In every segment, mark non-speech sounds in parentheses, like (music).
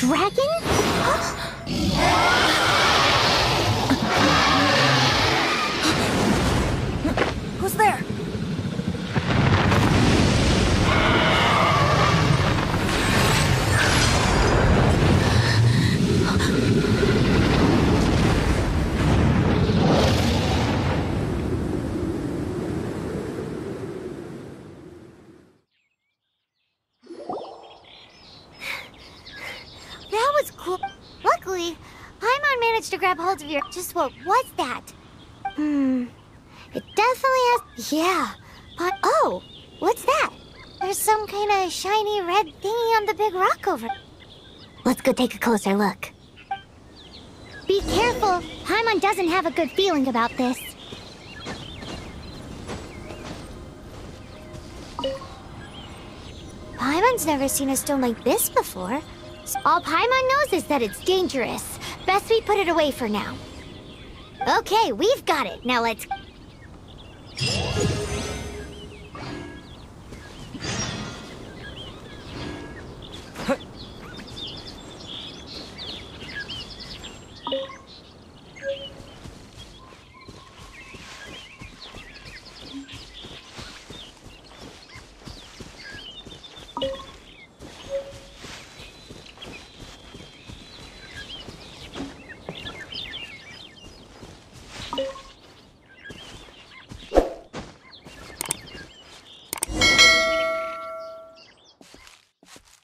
dragon? (gasps) Who's there? That was cool. Luckily, Paimon managed to grab hold of your. Just what was that? Hmm. It definitely has. Yeah. But oh, what's that? There's some kind of shiny red thingy on the big rock over. Let's go take a closer look. Be careful. Paimon doesn't have a good feeling about this. Paimon's never seen a stone like this before. All Paimon knows is that it's dangerous. Best we put it away for now. Okay, we've got it. Now let's...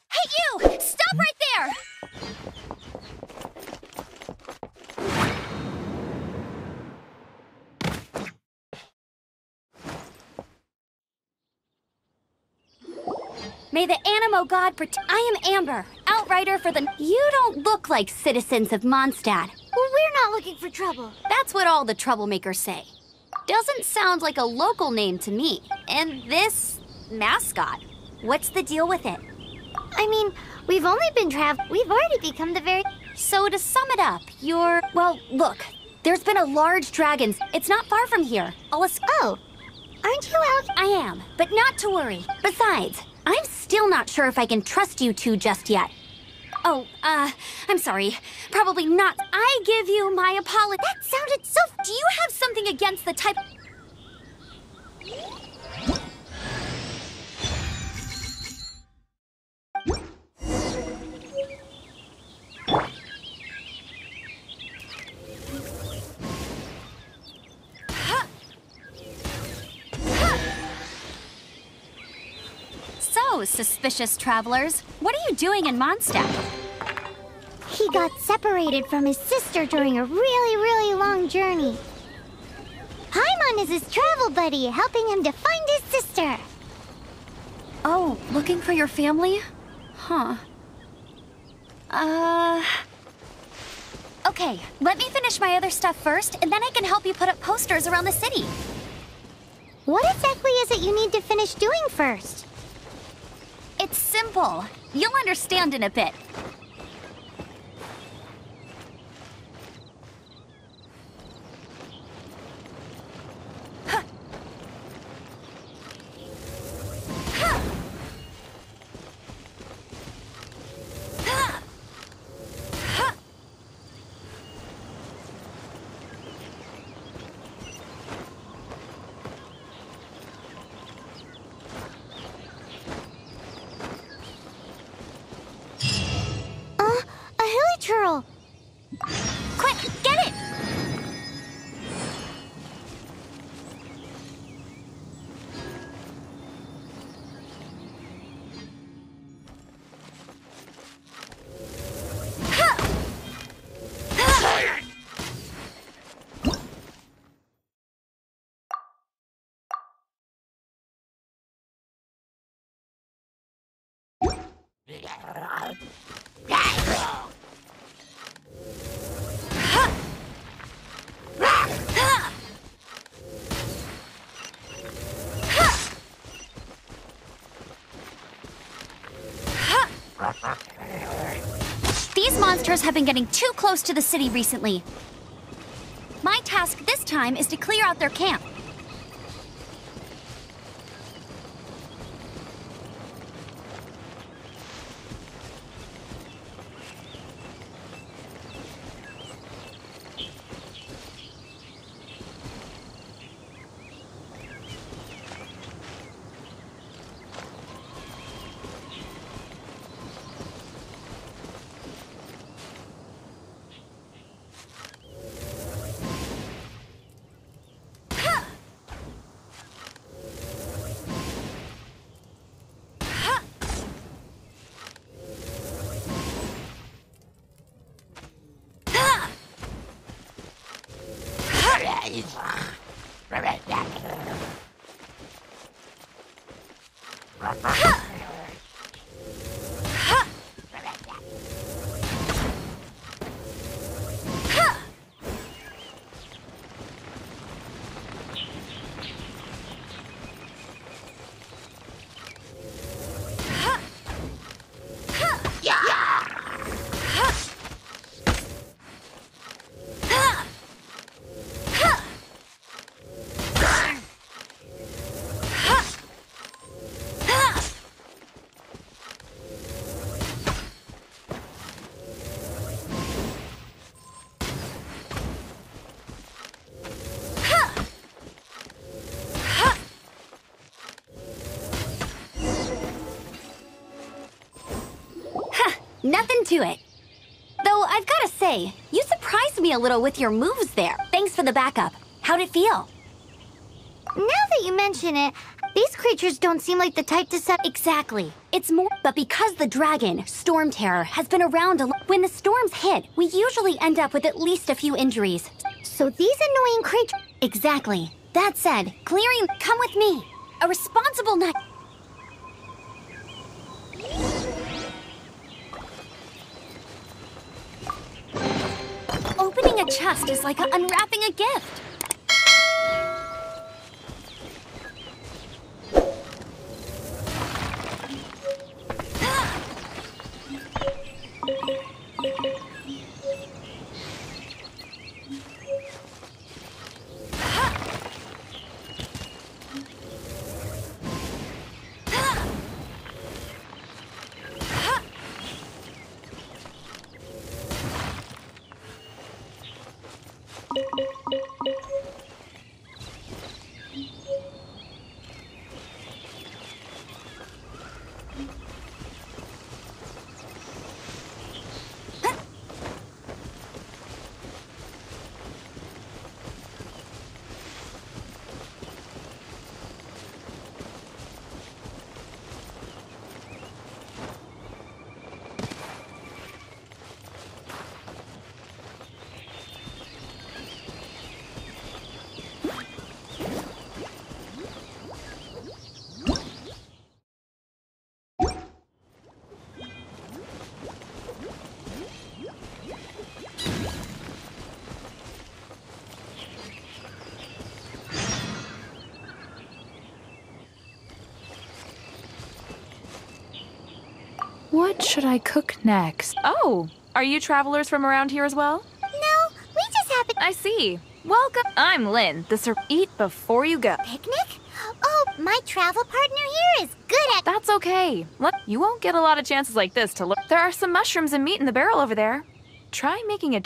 Hey, you! Stop right there! May the Anemo God protect. I am Amber, outrider for the. You don't look like citizens of Mondstadt. Well, we're not looking for trouble. That's what all the troublemakers say. Doesn't sound like a local name to me. And this mascot, what's the deal with it? I mean, we've only been trav... We've already become the very... So to sum it up, you're well, look. There's been a large dragon. It's not far from here. I'll Oh, aren't you out? I am, but not to worry. Besides, I'm still not sure if I can trust you two just yet. Oh, uh, I'm sorry. Probably not. I give you my apology. That sounded so. Do you have something against the type? Suspicious travelers, what are you doing in Mondstadt? He got separated from his sister during a really, really long journey. Paimon is his travel buddy, helping him to find his sister. Oh, looking for your family? Huh. Uh. Okay, let me finish my other stuff first, and then I can help you put up posters around the city. What exactly is it you need to finish doing first? Simple. You'll understand in a bit. These monsters have been getting too close to the city recently. My task this time is to clear out their camp. vậy rồi dạ. Nothing to it. Though I've gotta say, you surprised me a little with your moves there. Thanks for the backup. How'd it feel? Now that you mention it, these creatures don't seem like the type to set. Exactly. It's more. But because the dragon, Storm Terror, has been around a lot, when the storms hit, we usually end up with at least a few injuries. So these annoying creatures. Exactly. That said, clearing. Come with me. A responsible knight. Opening a chest is like unwrapping a gift. What should I cook next? Oh, are you travelers from around here as well? No, we just happen. I see. Welcome. I'm Lynn, the ser- Eat before you go. Picnic? Oh, my travel partner here is good at. That's okay. Look, you won't get a lot of chances like this to look. There are some mushrooms and meat in the barrel over there. Try making a.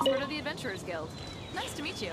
expert of the Adventurers Guild. Nice to meet you.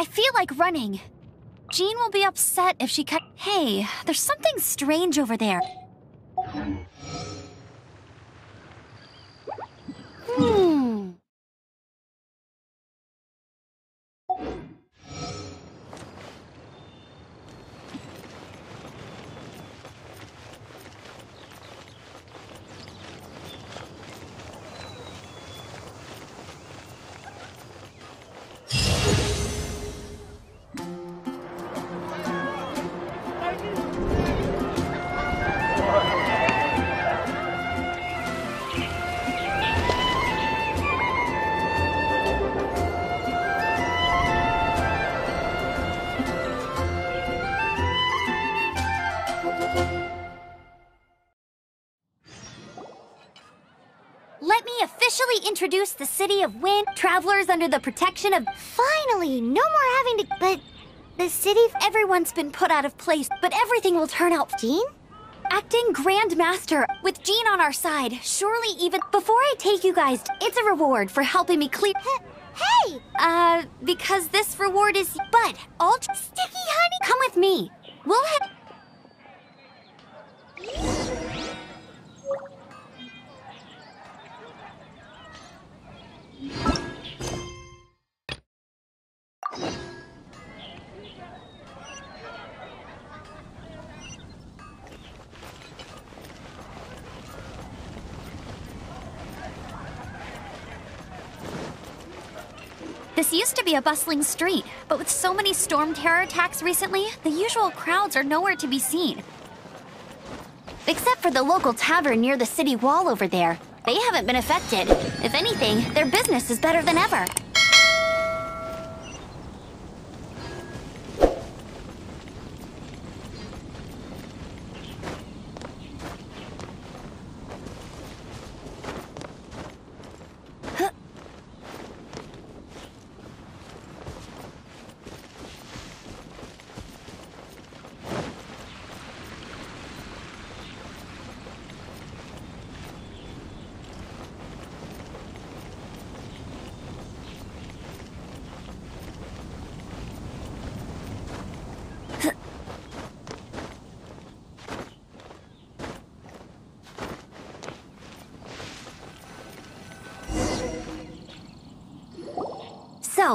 I feel like running. Jean will be upset if she cut. Hey, there's something strange over there. Introduce the City of Wind, travelers under the protection of. Finally, no more having to. But the city. Everyone's been put out of place, but everything will turn out. Jean? Acting Grand Master, with Jean on our side, surely even. Before I take you guys, it's a reward for helping me clear. Hey! Uh, because this reward is. But, all. Sticky honey! Come with me. We'll head. This used to be a bustling street, but with so many storm terror attacks recently, the usual crowds are nowhere to be seen. Except for the local tavern near the city wall over there. They haven't been affected. If anything, their business is better than ever.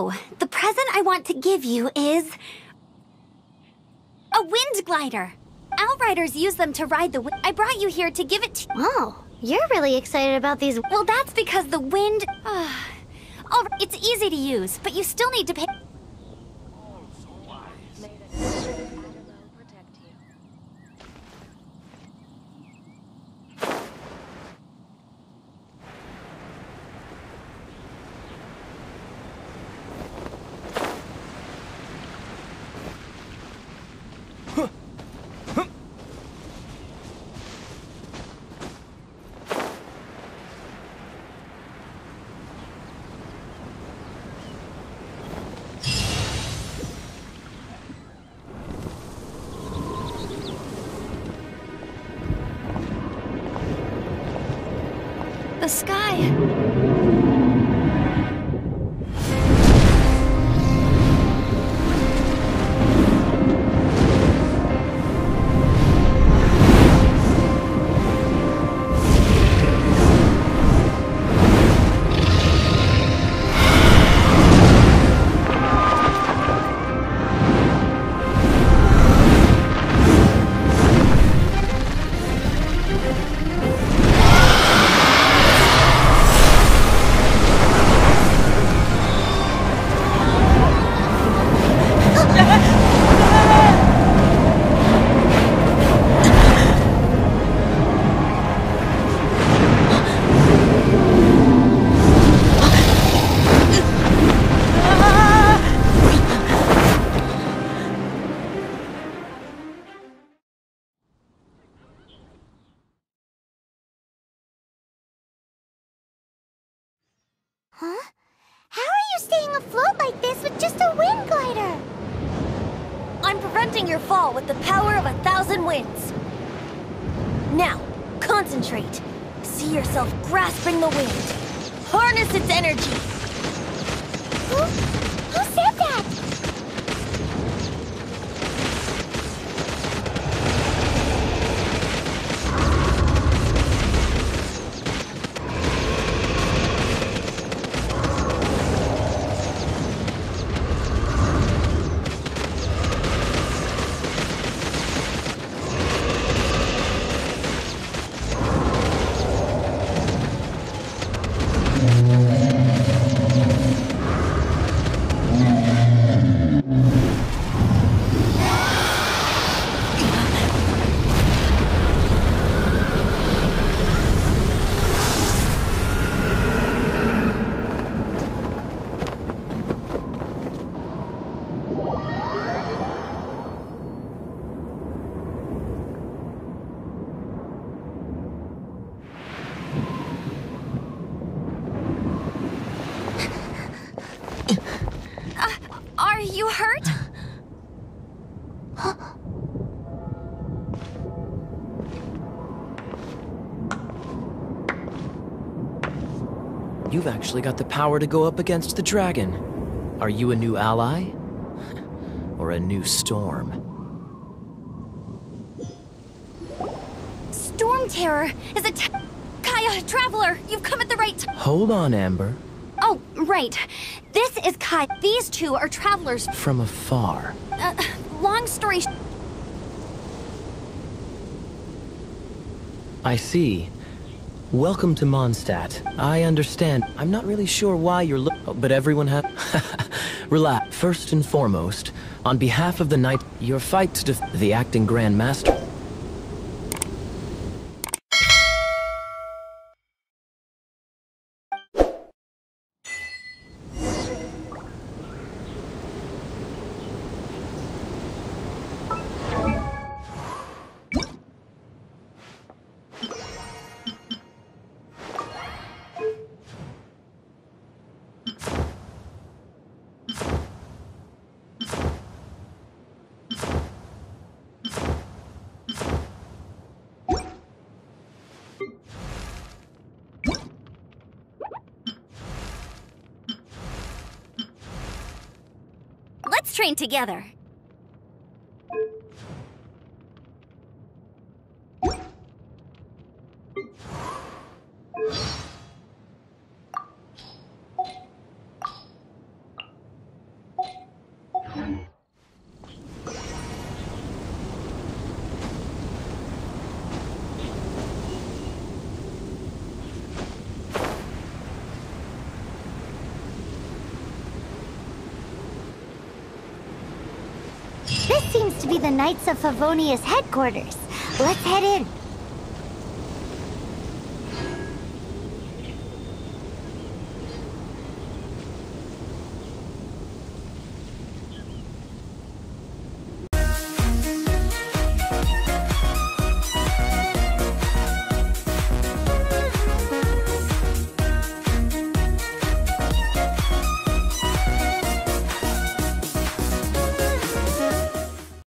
So, the present I want to give you is... A wind glider! Outriders use them to ride the wind. I brought you here to give it to... you. Oh, you're really excited about these. Well, that's because the wind... Ah. Right, it's easy to use, but you still need to pay... The sky... Now, concentrate. See yourself grasping the wind. Harness its energy. Who? Said that? You've actually got the power to go up against the dragon. Are you a new ally? Or a new storm? Storm Terror is a t- Kaeya Traveler. You've come at the right time. Hold on, Amber. Oh, right. This is Kai. These two are travelers. From afar. Uh, long story. I see. Welcome to Mondstadt. I understand. I'm not really sure why you're look, oh, but everyone has. (laughs) Relax. First and foremost, on behalf of the knight, your fight to the acting Grand Master. Train together. This seems to be the Knights of Favonius headquarters. Let's head in.